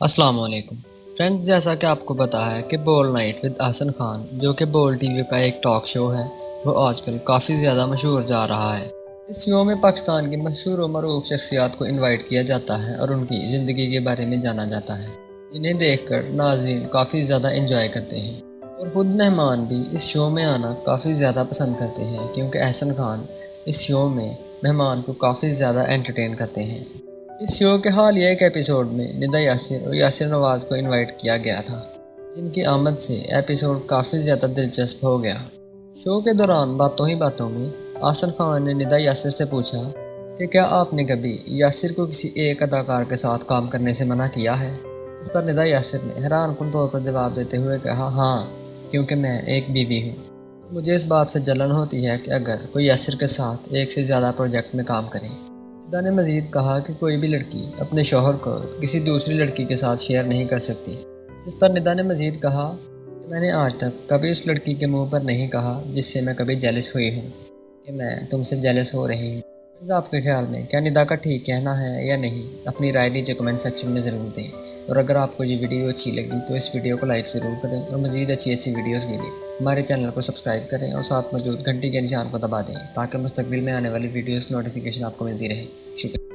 السلام علیکم۔ فرینڈز، جیسا کہ آپ کو پتا ہے کہ بول نائٹ ود احسن خان جو کہ بول ٹی وی کا ایک ٹاک شو ہے، وہ آج کل کافی زیادہ مشہور جا رہا ہے۔ اس شو میں پاکستان کی مشہور و معروف شخصیات کو انوائٹ کیا جاتا ہے اور ان کی زندگی کے بارے میں جانا جاتا ہے۔ انہیں دیکھ کر ناظرین کافی زیادہ انجوائے کرتے ہیں۔ اور خود مہمان بھی اس شو میں آنا کافی زیادہ پسند کرتے ہیں، کیونکہ احسن خان اس شو میں مہمان کو کافی زیادہ انٹرٹین کرتے ہیں۔ اس شو کے حالیہ ایک ایپیسوڈ میں ندا یاسر اور یاسر نواز کو انوائٹ کیا گیا تھا، جن کی آمد سے ایپیسوڈ کافی زیادہ دلچسپ ہو گیا۔ شو کے دوران باتوں ہی باتوں میں آسن خان نے ندا یاسر سے پوچھا کہ کیا آپ نے کبھی یاسر کو کسی ایک اداکار کے ساتھ کام کرنے سے منع کیا ہے؟ اس پر ندا یاسر نے حیران کن طور پر جواب دیتے ہوئے کہا ہاں کیونکہ میں ایک بیوی ہوں۔ مجھے اس بات سے جلن ہوتی ہے کہ اگر کوئی یاسر کے ساتھ ایک سے زیادہ پروجیکٹ میں کام کریں ندا نے مزید کہا کہ کوئی بھی لڑکی اپنے شوہر کو کسی دوسری لڑکی کے ساتھ شیئر نہیں کر سکتی، جس پر ندا نے مزید کہا کہ میں نے آج تک کبھی اس لڑکی کے منہ پر نہیں کہا جس سے میں کبھی جیلس ہوئی ہوں، کہ میں تم سے جیلس ہو رہی ہوں۔ آپ کے خیال میں کیا ندا کا ٹھیک کہنا ہے یا نہیں؟ اپنی رائے لیجیے کمنٹ سیکشن میں ضرور دیں۔ اور اگر آپ کو یہ ویڈیو اچھی لگی تو اس ویڈیو کو لائک ضرور کریں اور مزید اچھی اچھی ویڈیوز کے لیے ہمارے چینل کو سبسکرائب کریں اور ساتھ موجود گھنٹی کے نشان کو دبا دیں تاکہ مستقبل میں آنے والی ویڈیوز کی نوٹیفیکیشن آپ کو ملتی رہے۔ شکریہ۔